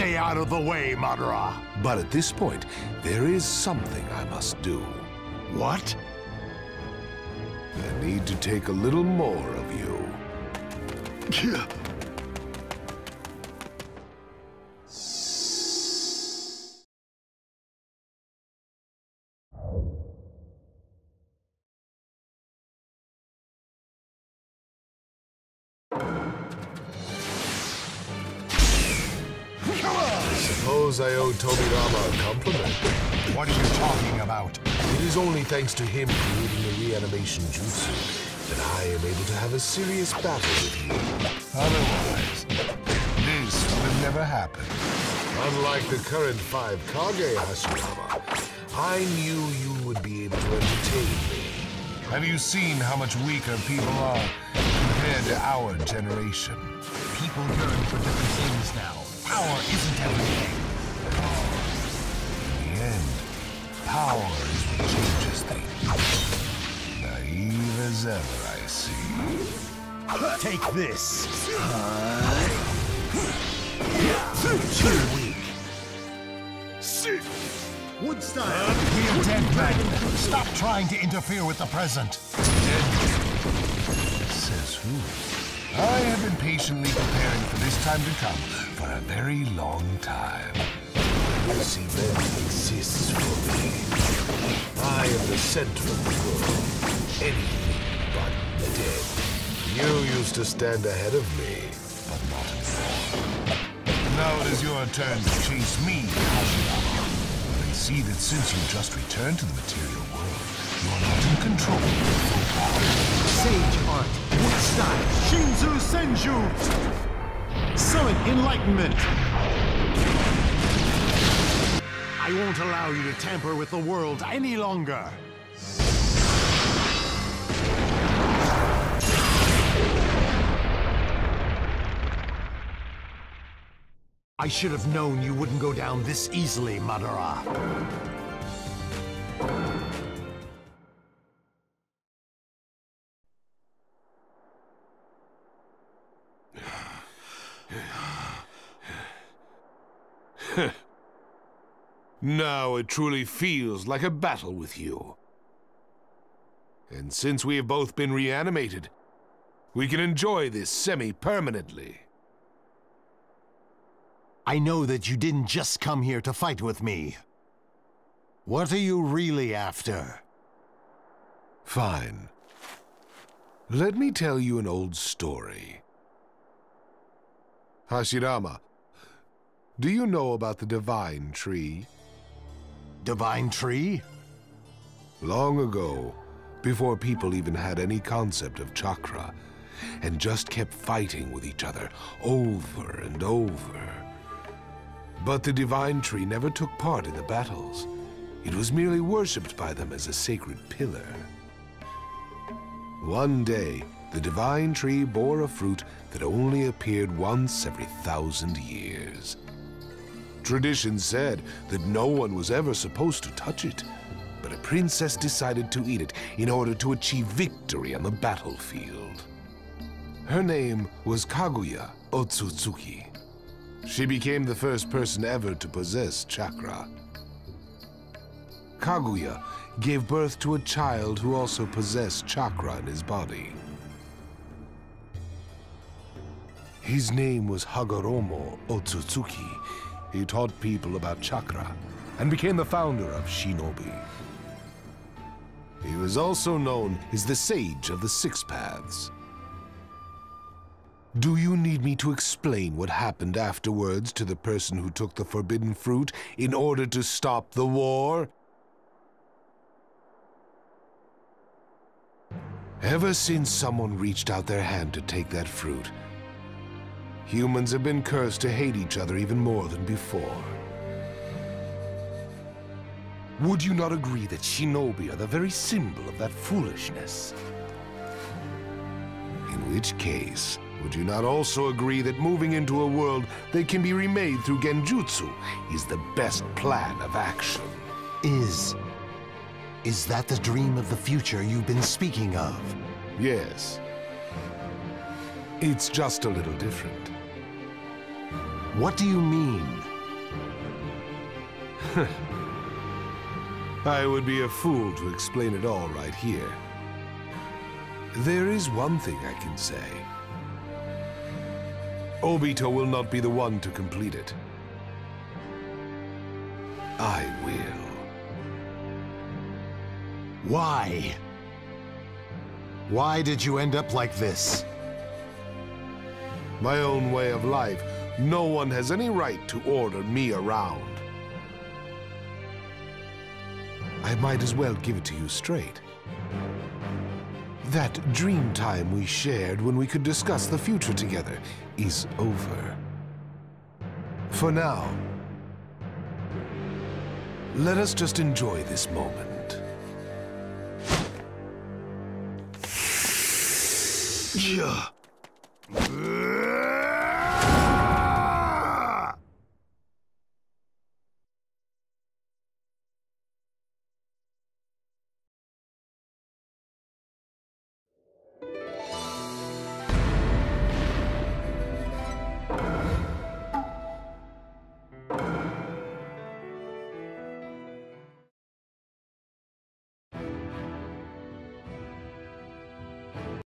Stay out of the way, Madara. But at this point, there is something I must do. What? I need to take a little more of you. Suppose I owe Tobirama a compliment. What are you talking about? It is only thanks to him creating the reanimation jutsu that I am able to have a serious battle with you. Otherwise, this would have never happened. Unlike the current five Kage Hashirama, I knew you would be able to entertain me. Have you seen how much weaker people are compared to our generation? People yearn for different things now. Power isn't everything. In the end, power is what changes things. Naive as ever, I see. Take this. Too weak. Wood style. We're dead men. Stop trying to interfere with the present. Dead? Says who? I have been patiently preparing for this time to come for a very long time. This event exists for me. I am the center of the world. Anything but dead. You used to stand ahead of me, but not anymore. Now it is your turn to chase me, Hashirama. But I see that since you just returned to the material world, you are not in control of your full power. Sage art. Style. Shinsu Senju. Summon enlightenment. I won't allow you to tamper with the world any longer. I should have known you wouldn't go down this easily, Madara. Now it truly feels like a battle with you. And since we have both been reanimated, we can enjoy this semi-permanently. I know that you didn't just come here to fight with me. What are you really after? Fine. Let me tell you an old story. Hashirama, do you know about the Divine Tree? Divine Tree? Long ago, before people even had any concept of chakra, and just kept fighting with each other over and over. But the Divine Tree never took part in the battles. It was merely worshipped by them as a sacred pillar. One day, the Divine Tree bore a fruit that only appeared once every thousand years. Tradition said that no one was ever supposed to touch it, but a princess decided to eat it in order to achieve victory on the battlefield. Her name was Kaguya Otsutsuki. She became the first person ever to possess chakra. Kaguya gave birth to a child who also possessed chakra in his body. His name was Hagoromo Otsutsuki. He taught people about chakra and became the founder of Shinobi. He was also known as the Sage of the Six Paths. Do you need me to explain what happened afterwards to the person who took the forbidden fruit in order to stop the war? Ever since someone reached out their hand to take that fruit, humans have been cursed to hate each other even more than before. Would you not agree that shinobi are the very symbol of that foolishness? In which case, would you not also agree that moving into a world that can be remade through genjutsu is the best plan of action? Is... is that the dream of the future you've been speaking of? Yes. It's just a little different. What do you mean? I would be a fool to explain it all right here. There is one thing I can say. Obito will not be the one to complete it. I will. Why? Why did you end up like this? My own way of life. No one has any right to order me around. I might as well give it to you straight. That dream time we shared when we could discuss the future together is over. For now, let us just enjoy this moment. Yeah.